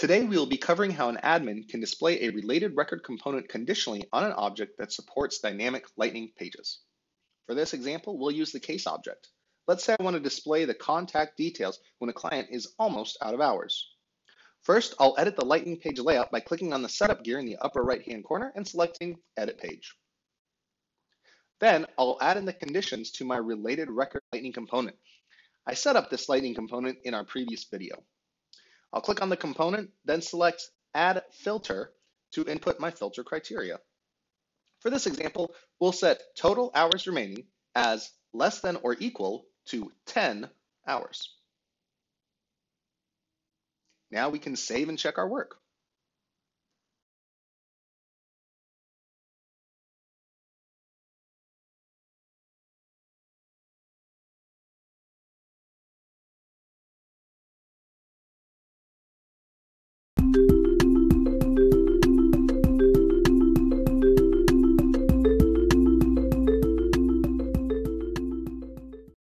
Today, we will be covering how an admin can display a related record component conditionally on an object that supports dynamic lightning pages. For this example, we'll use the case object. Let's say I want to display the contact details when a client is almost out of hours. First, I'll edit the Lightning page layout by clicking on the setup gear in the upper right-hand corner and selecting Edit Page. Then I'll add in the conditions to my related record Lightning component. I set up this Lightning component in our previous video. I'll click on the component, then select Add Filter to input my filter criteria. For this example, we'll set total hours remaining as less than or equal to 10 hours. Now we can save and check our work.